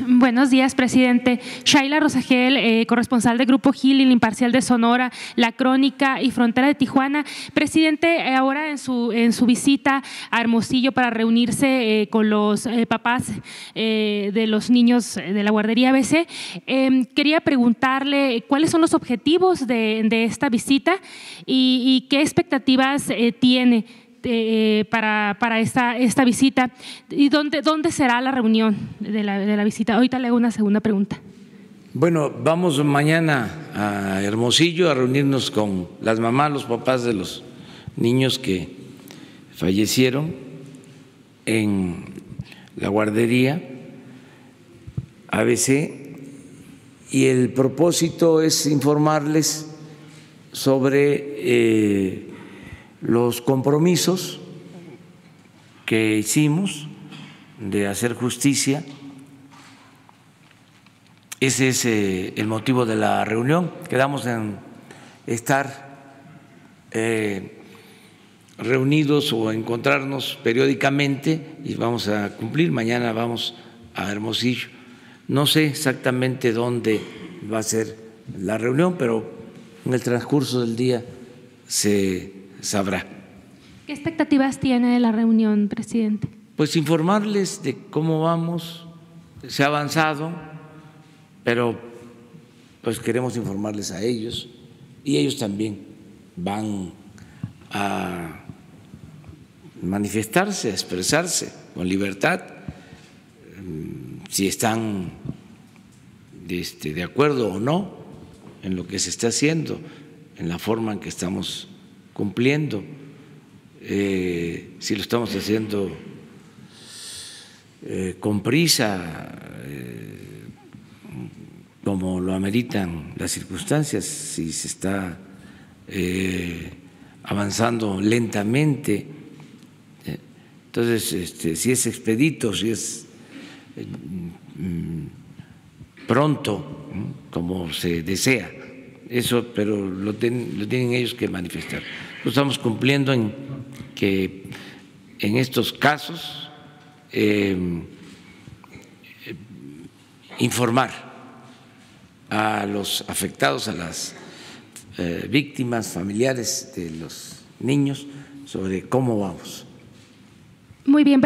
Buenos días, presidente. Shaila Rosagel, eh, corresponsal de Grupo Gil, El Imparcial de Sonora, La Crónica y Frontera de Tijuana. Presidente, eh, ahora en su, en su visita a Hermosillo para reunirse eh, con los papás de los niños de la guardería ABC, em, quería preguntarle cuáles son los objetivos de, de esta visita y, qué expectativas tiene eh, para, para esta, esta visita. ¿Y dónde, dónde será la reunión de la, de la visita? Ahorita le hago una segunda pregunta. Bueno, vamos mañana a Hermosillo a reunirnos con las mamás, los papás de los niños que fallecieron en la guardería ABC y el propósito es informarles sobre eh, los compromisos que hicimos de hacer justicia. Ese es eh, el motivo de la reunión. Quedamos en estar eh, reunidos o encontrarnos periódicamente y vamos a cumplir. Mañana vamos a Hermosillo. No sé exactamente dónde va a ser la reunión, pero en el transcurso del día se sabrá. ¿Qué expectativas tiene de la reunión, presidente? Pues informarles de cómo vamos, se ha avanzado, pero pues queremos informarles a ellos y ellos también van a manifestarse, a expresarse con libertad, si están este, de acuerdo o no en lo que se está haciendo, en la forma en que estamos cumpliendo, eh, si lo estamos haciendo eh, con prisa, eh, como lo ameritan las circunstancias, si se está avanzando lentamente. Entonces, este, si es expedito, si es mm, pronto, como se desea, eso, pero lo, ten- lo tienen ellos que manifestar. Lo estamos cumpliendo en que en estos casos eh, informar a los afectados, a las eh, víctimas familiares de los niños sobre cómo vamos. Muy bien.